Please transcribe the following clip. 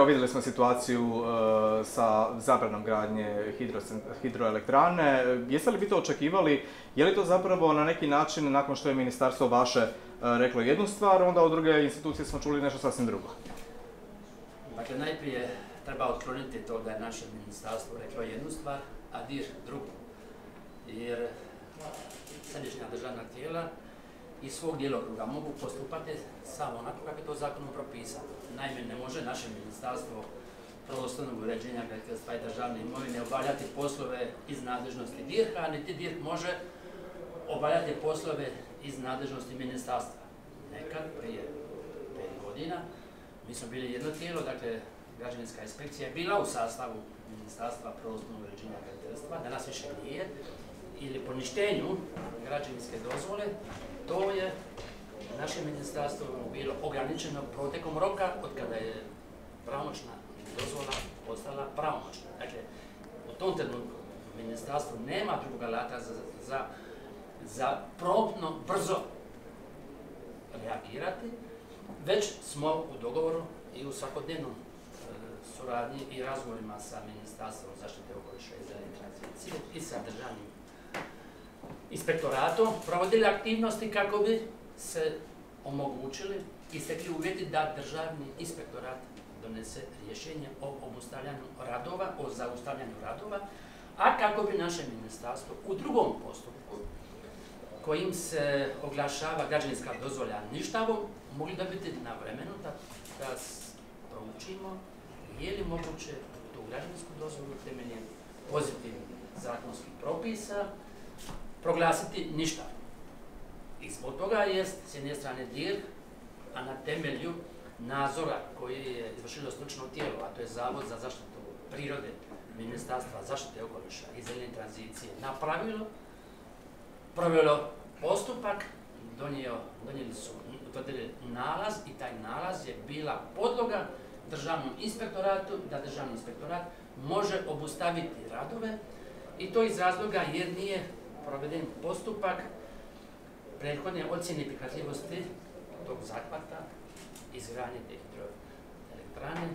Vidjeli smo situaciju e, sa zabranom gradnje hidroelektrane. Jeste li vi to očekivali? Je li to zapravo na neki način, nakon što je ministarstvo vaše e, reklo jednu stvar, onda od druge institucije smo čuli nešto sasvim drugo? Dakle, najprije treba otkloniti to da je naše ministarstvo reklo jednu stvar, a DIR drugu. Jer središnja državna tijela iz svog djelokruga mogu postupati samo onako kako je to zakonom propisano. Naime, ne može naše ministarstvo prostornog uređenja graditeljstva i državne imovine obavljati poslove iz nadležnosti DIRH-a, niti DIRH može obavljati poslove iz nadležnosti ministarstva. Nekad, prije pet godina, mi smo bili jedno tijelo, dakle, građevinska inspekcija je bila u sastavu ministarstva prostornog uređenja graditeljstva, danas više nije, ili poništenju građevinske dozvole, to je naše ministarstvo bilo ograničeno protekom roka od kada je pravomoćna dozvola postala pravomoćna. Dakle, u tom trenutku ministarstvo nema drugog alata za, za, za promptno, brzo reagirati, već smo u dogovoru i u svakodnevnom e, suradnji i razgovorima sa Ministarstvom zaštite okoliša i zelene tranzicije i sa državnim inspektoratom provodili aktivnosti kako bi se omogućili i stekli uvjeti da državni inspektorat donese rješenje o obustavljanju radova, o zaustavljanju radova, a kako bi naše ministarstvo u drugom postupku kojim se oglašava građevinska dozvolja ništavom, mogli dobiti na vremenu da, da proučimo je li moguće tu građevinsku dozvolu temeljem pozitivnih zakonskih propisa proglasiti ništa. I zbog toga je s jedne strane DIR, a na temelju nadzora koji je izvršilo stručno tijelo, a to je Zavod za zaštitu prirode Ministarstva zaštite okoliša i zelene tranzicije, napravilo, provjelo postupak, donijeli su utvrdili nalaz i taj nalaz je bila podloga državnom inspektoratu, da državni inspektorat može obustaviti radove i to iz razloga jer nije proveden postupak prethodne ocjene prihvatljivosti tog zahvata izgradnje te hidroelektrane